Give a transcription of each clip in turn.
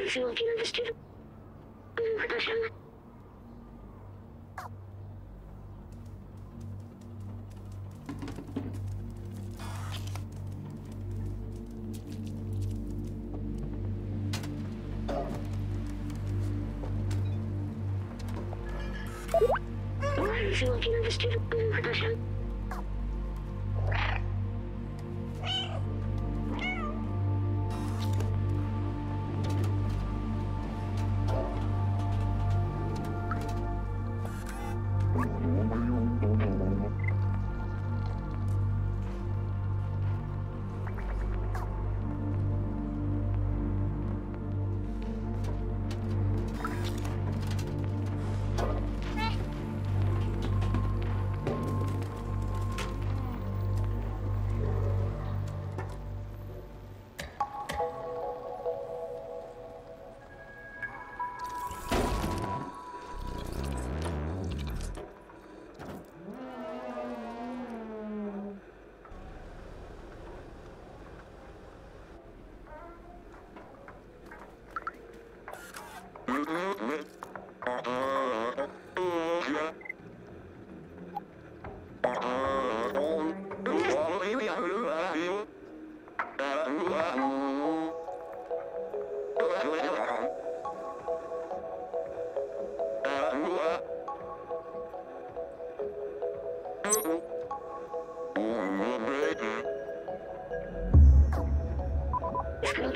風船をゲロにしてる。う私は。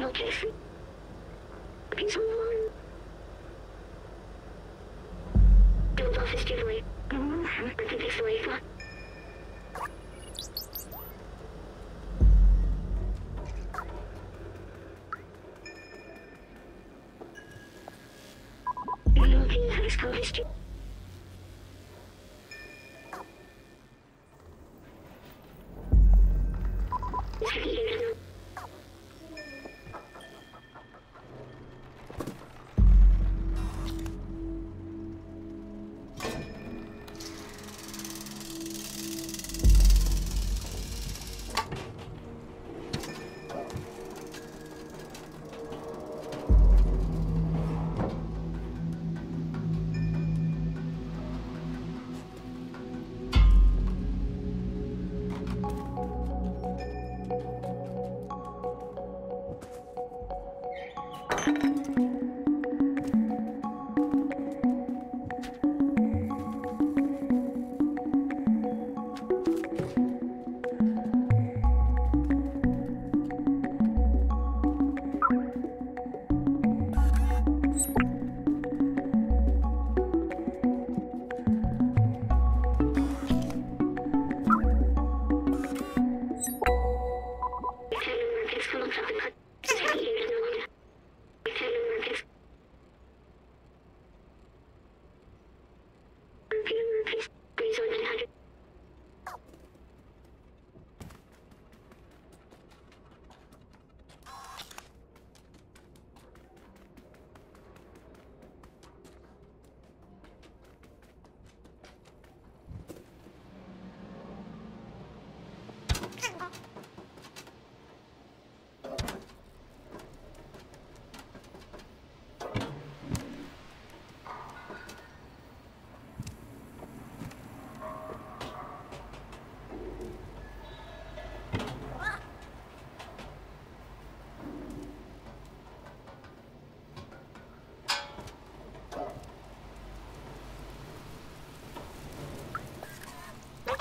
のケース。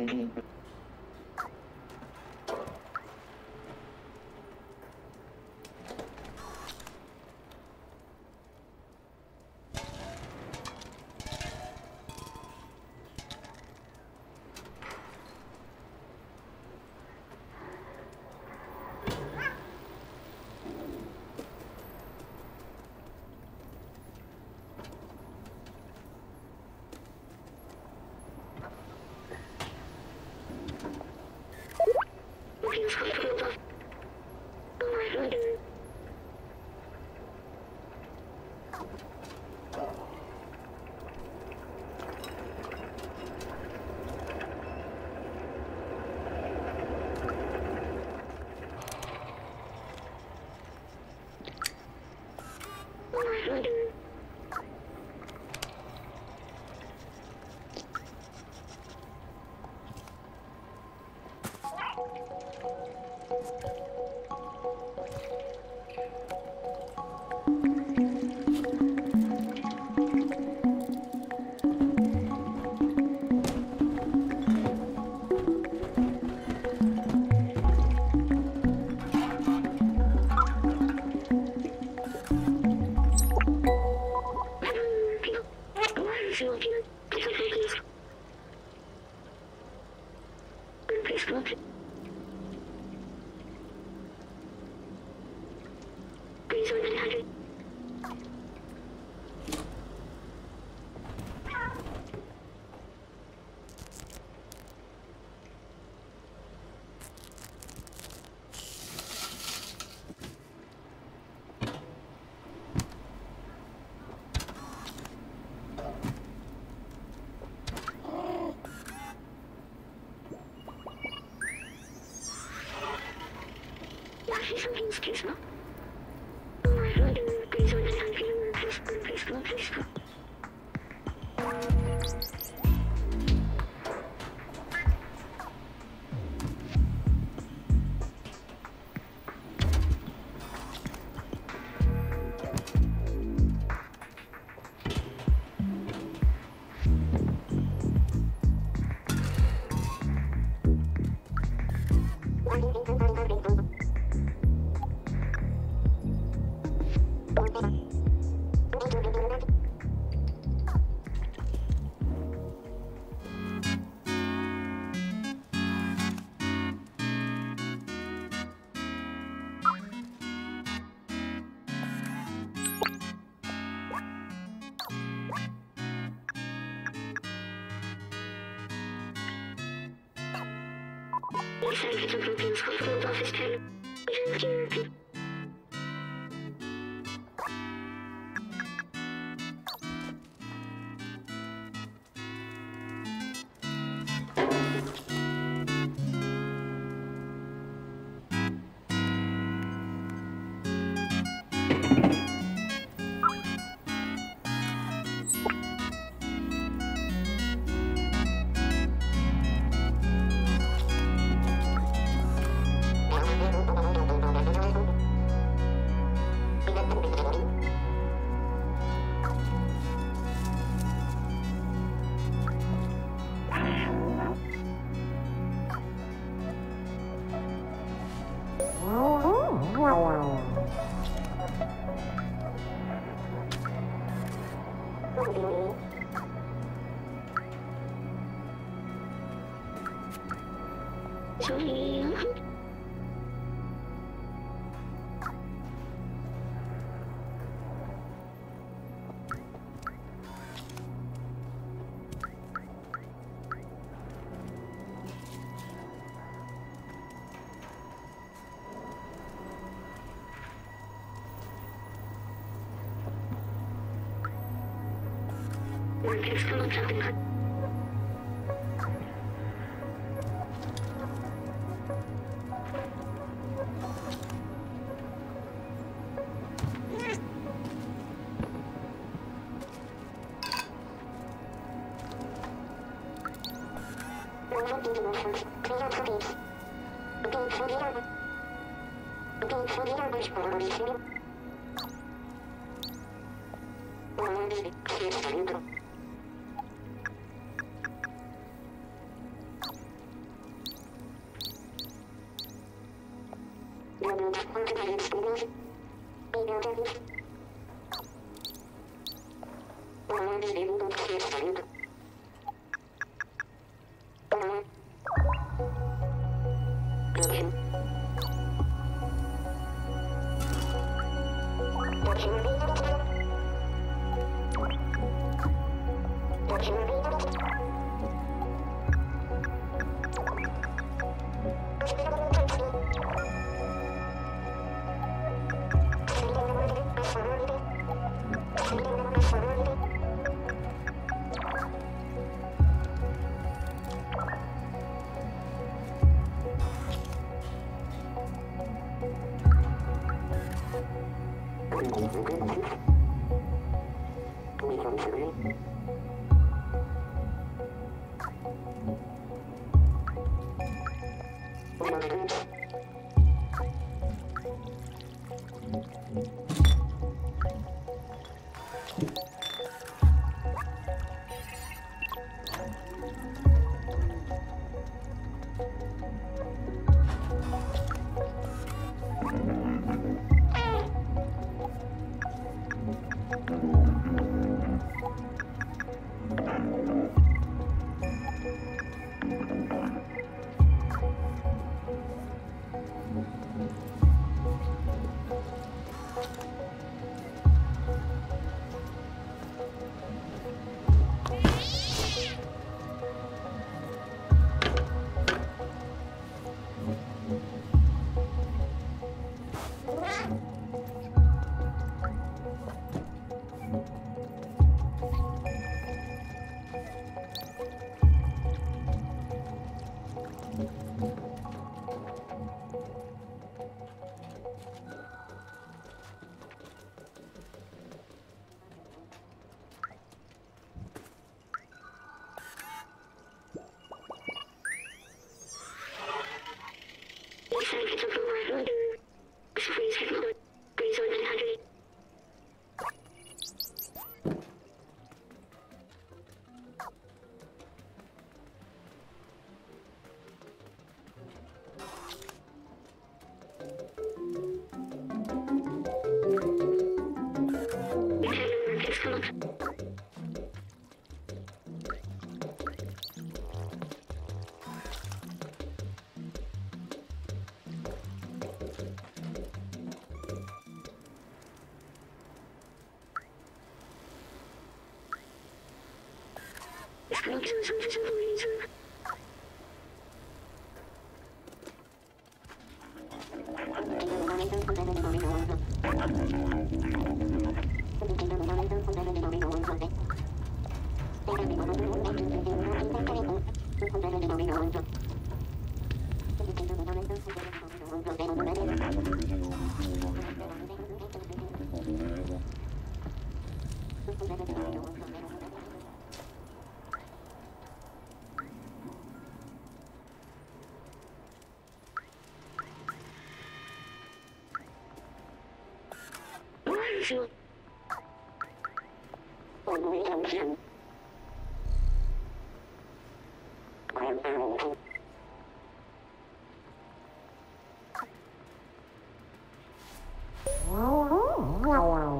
Mm-hmm. around her. Please come and tell me buildings, organized schools, big buildings, 医生，医生，医生。Wow.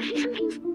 Thank you.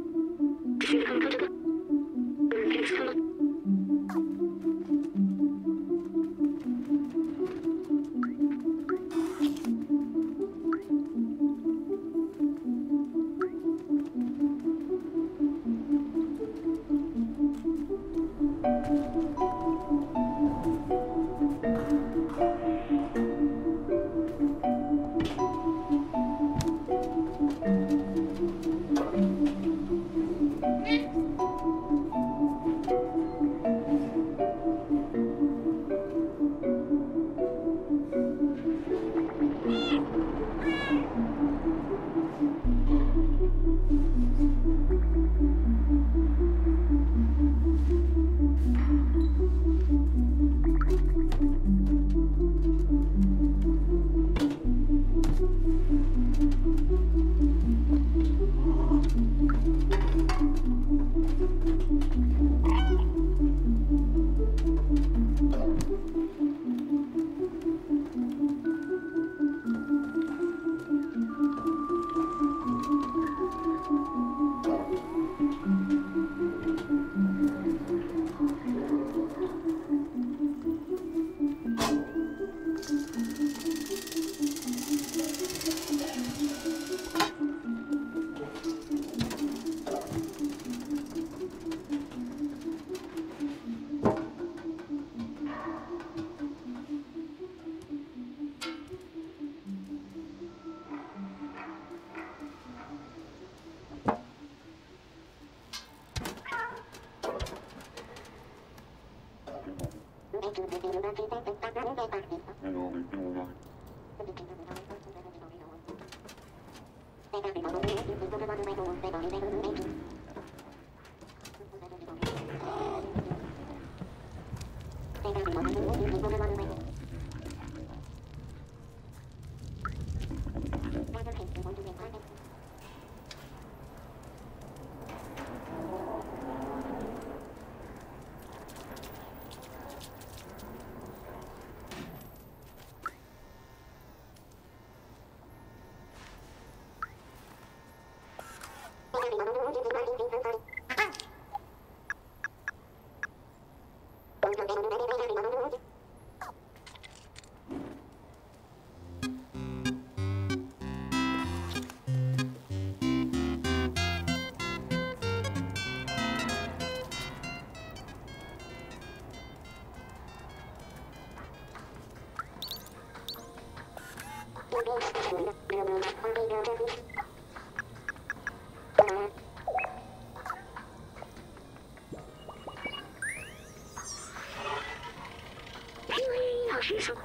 Location.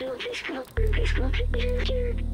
Location. Location. Location.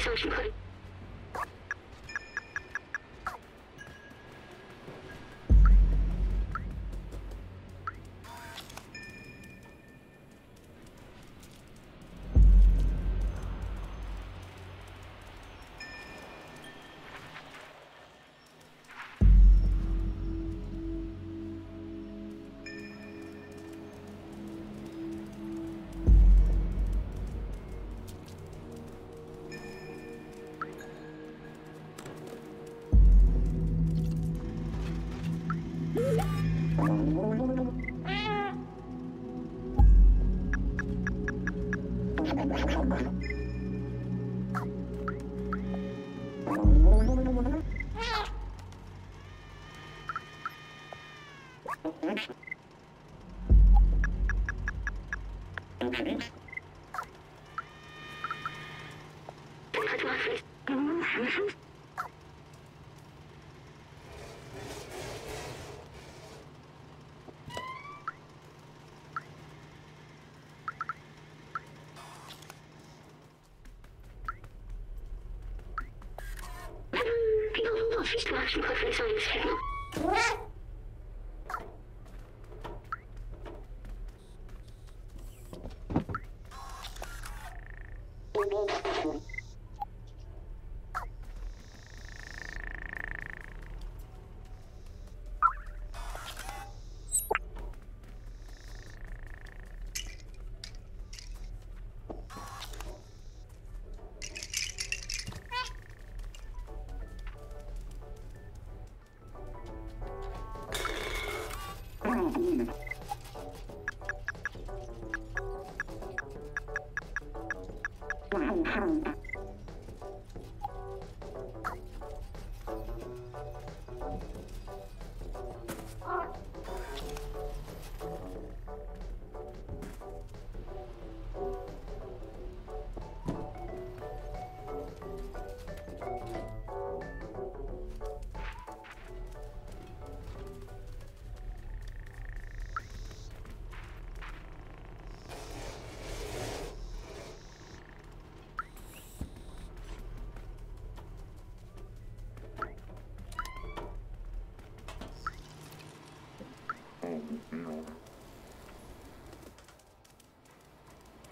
他说：“他。” je préfère que ça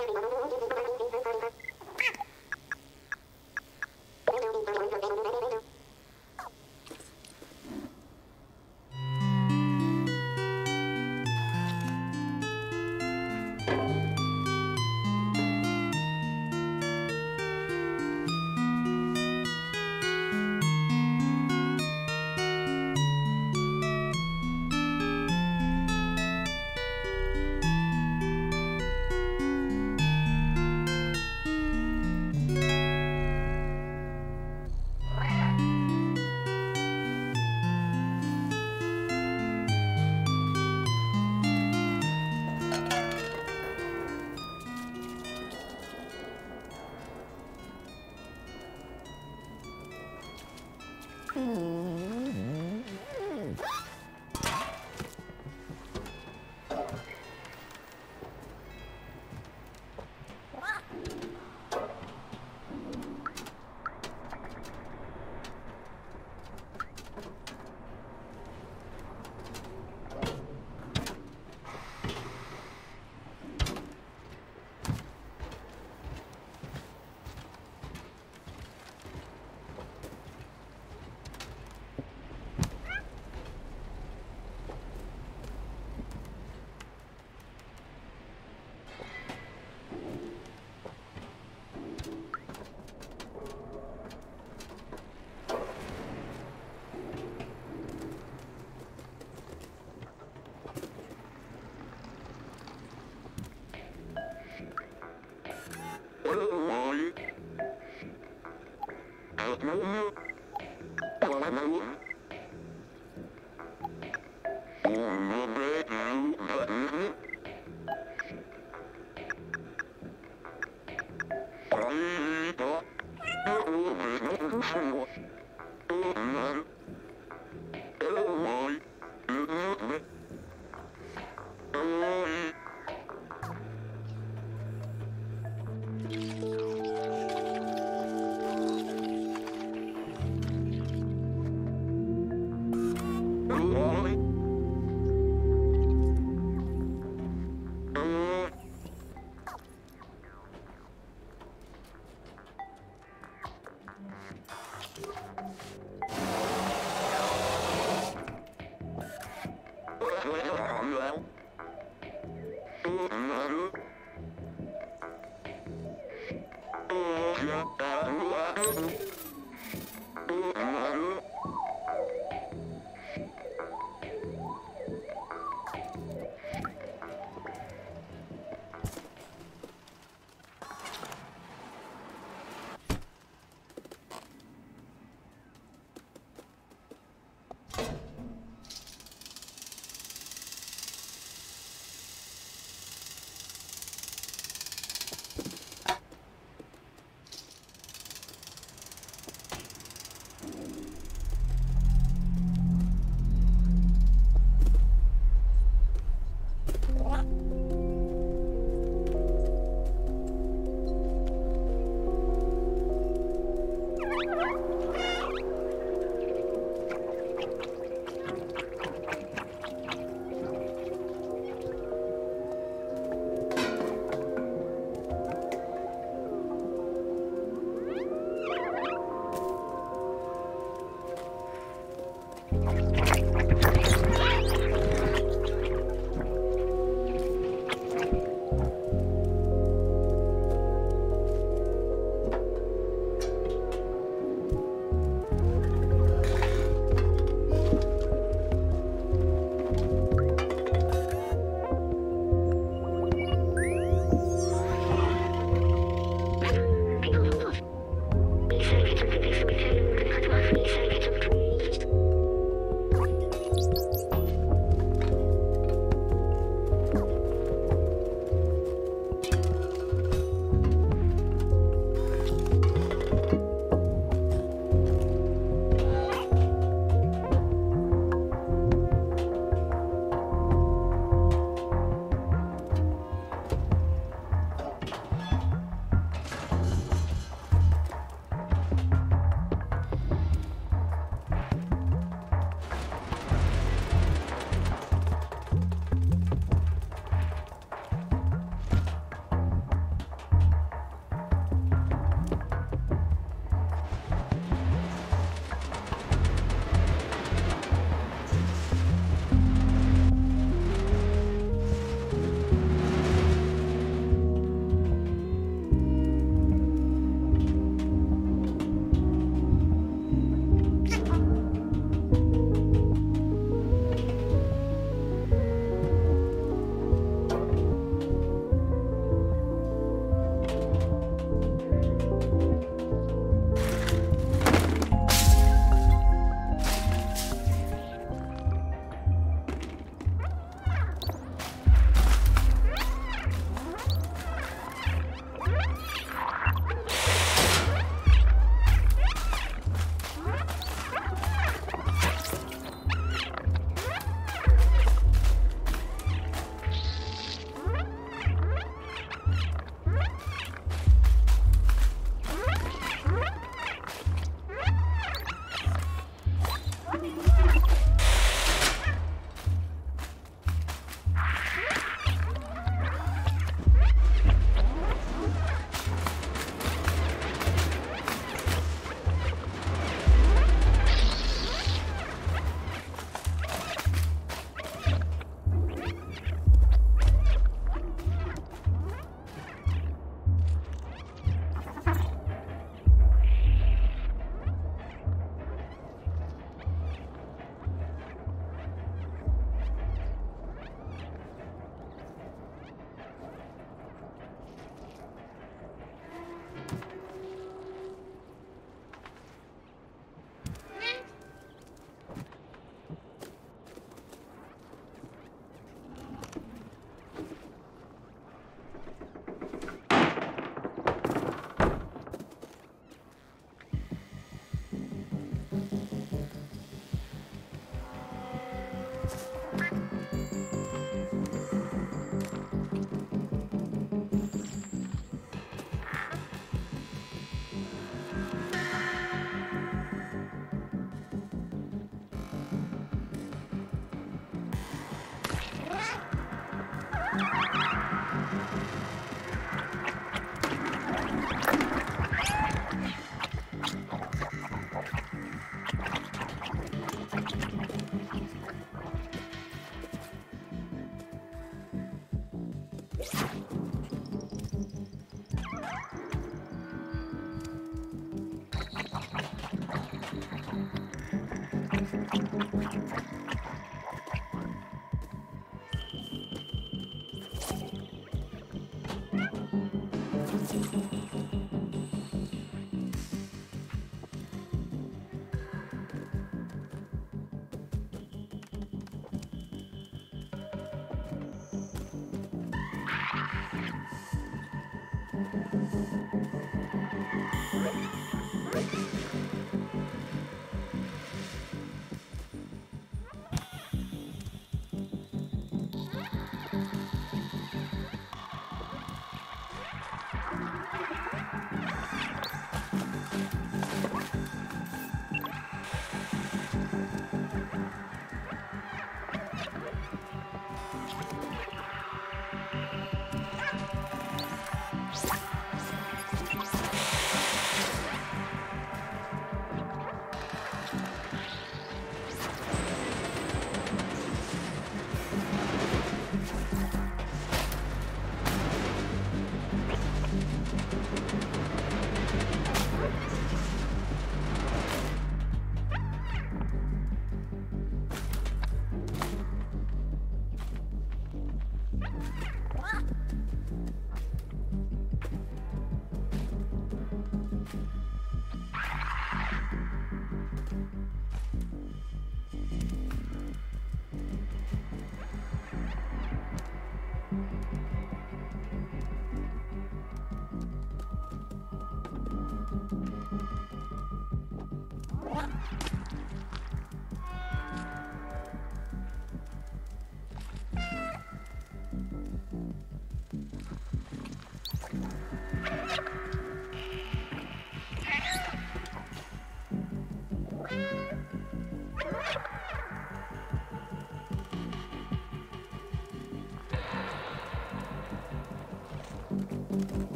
いいですね。¡No, no, no!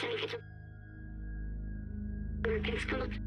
Thank you.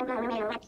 不知道有没有人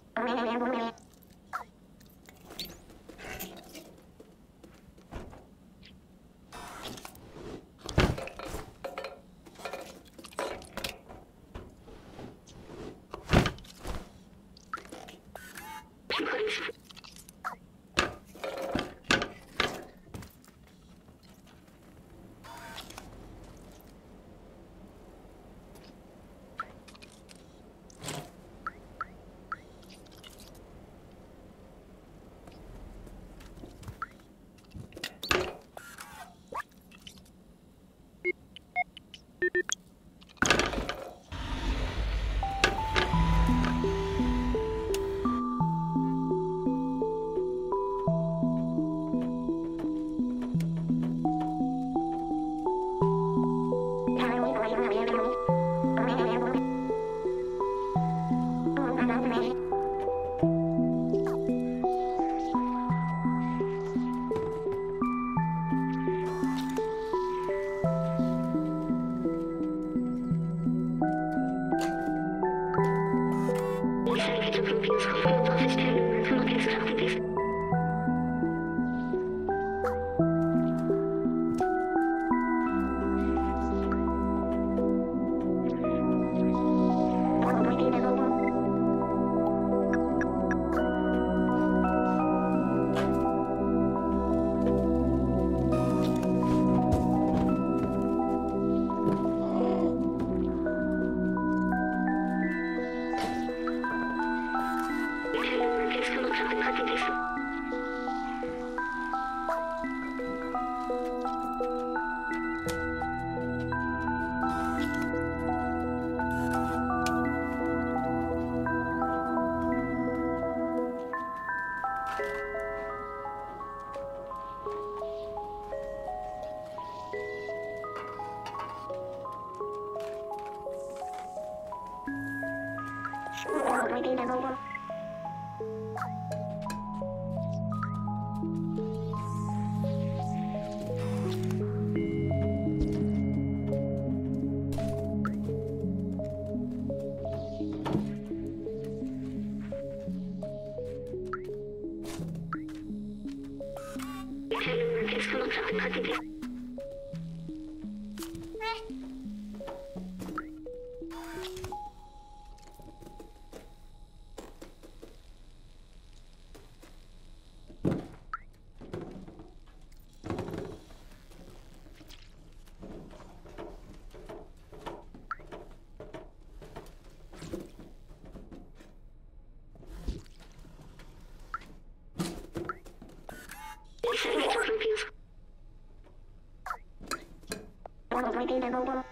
Thank you.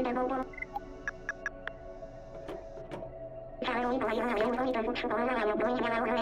的灯光。下来容易不会有那么严重，你的风吃多了，那么有不会一点点，我认为。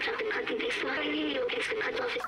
contract and to these smart yoga gets cut off.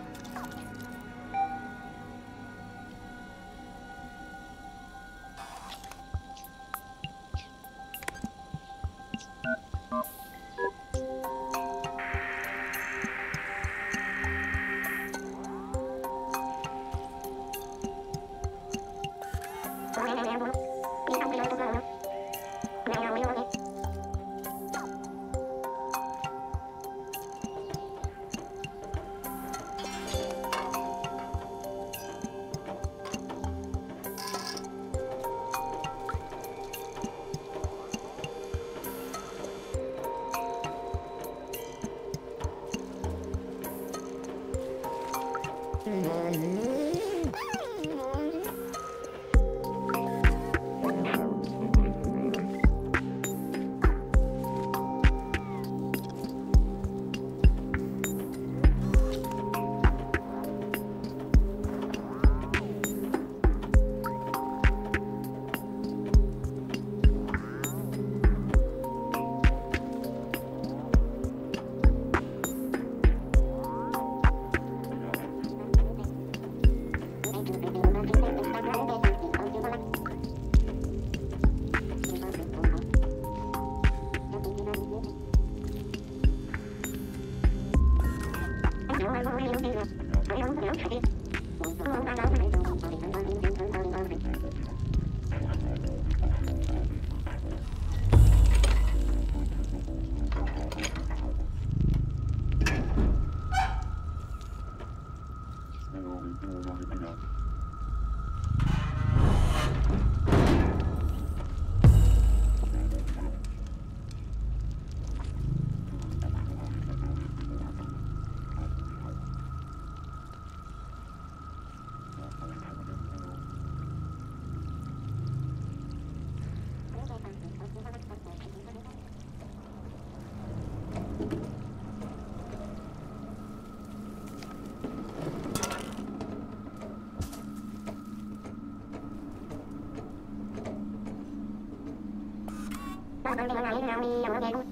đi ông về không?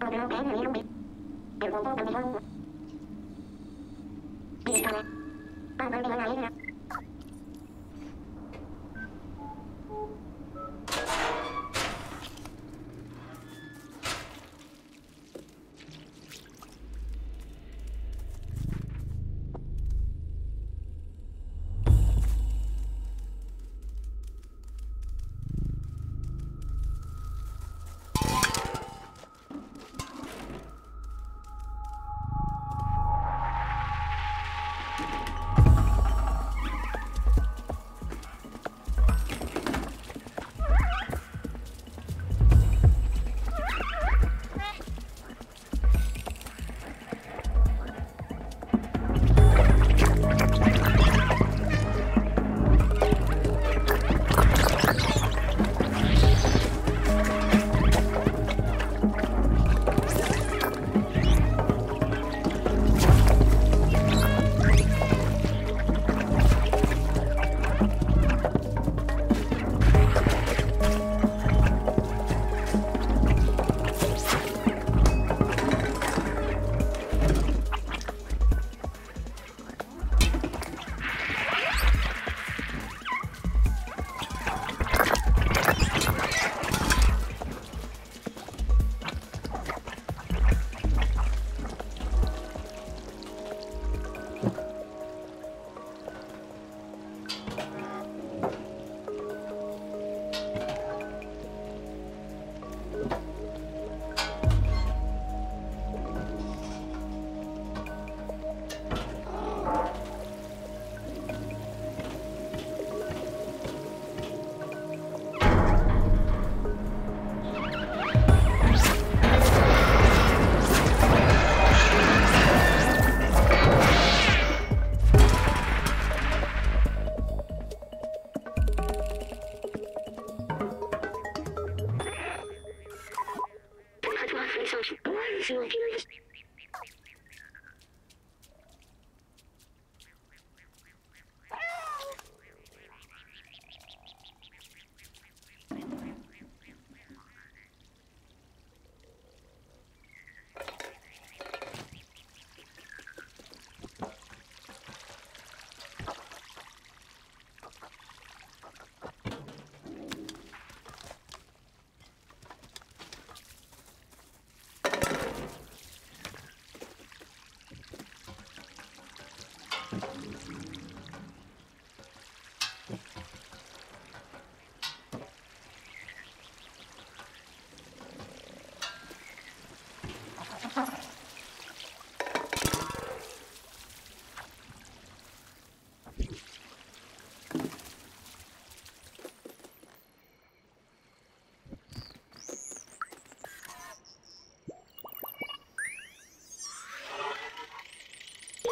Ông đừng có kể nữa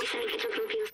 Sabes que tus propios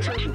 Zeichen.